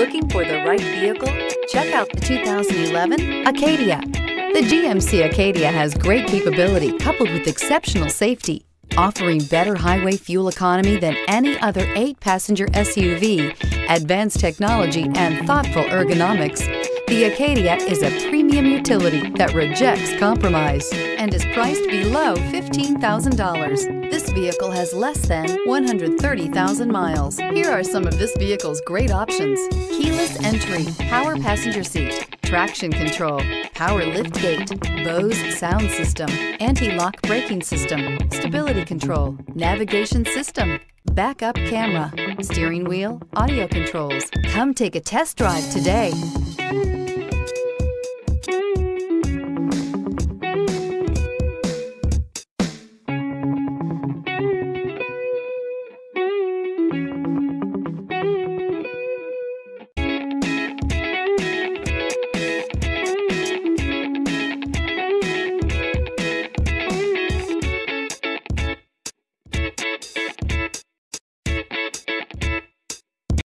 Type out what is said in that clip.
Looking for the right vehicle? Check out the 2011 Acadia. The GMC Acadia has great capability coupled with exceptional safety, offering better highway fuel economy than any other eight-passenger SUV, advanced technology, and thoughtful ergonomics. The Acadia is a premium utility that rejects compromise and is priced below $15,000. This vehicle has less than 130,000 miles. Here are some of this vehicle's great options. Keyless entry, power passenger seat, traction control, power lift gate, Bose sound system, anti-lock braking system, stability control, navigation system, backup camera, steering wheel, audio controls. Come take a test drive today.